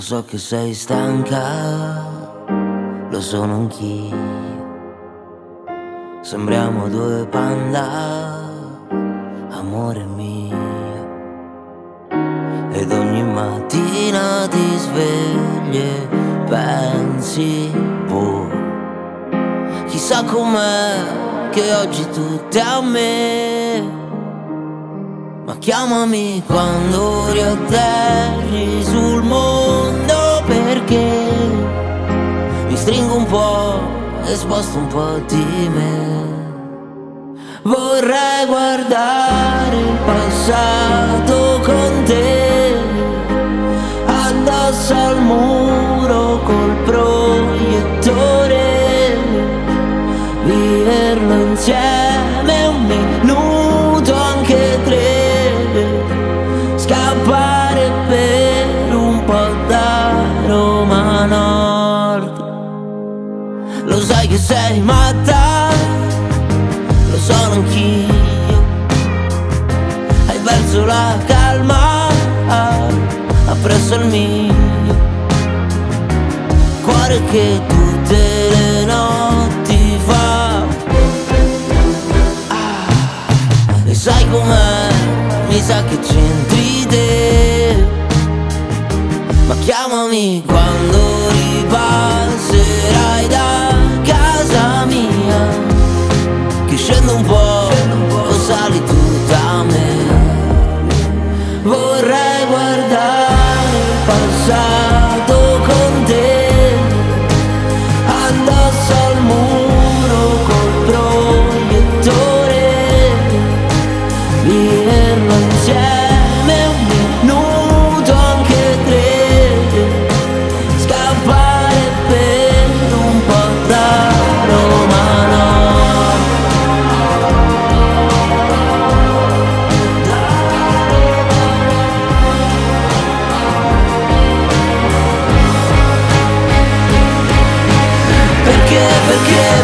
so che sei stanca, lo sono anch'io. Sembriamo due panda, amore mio. Ed ogni mattina ti svegli e pensi, boh, chissà com'è che oggi tutto è a me. Ma chiamami quando riatterri sul mondo perché mi stringo un po' e sposto un po' di me. Vorrei guardare il passato che sei matta, lo sono anch'io. Hai perso la calma, appresso il mio. Cuore che tutte le notti fa. Ah, e sai com'è? Mi sa che c'entri te Ma chiamami quando ripasserai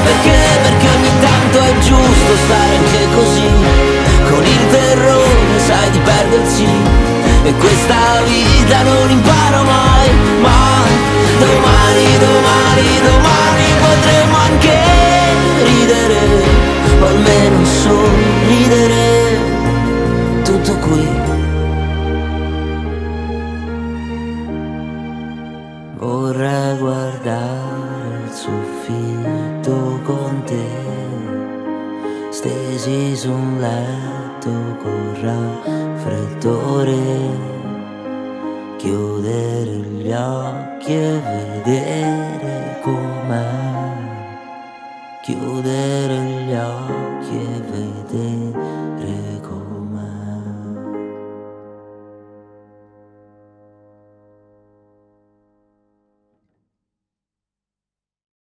perché, perché, ogni tanto è giusto stare anche così Con il terrore sai di perdersi. E questa vita non imparo mai, mai Domani, domani, domani potremo anche ridere. O almeno sorridere. Tutto qui. Vorrei guardare soffitto con te, stesi su un letto con raffreddore, chiudere gli occhi e vedere com'è, chiudere gli occhi e vedere.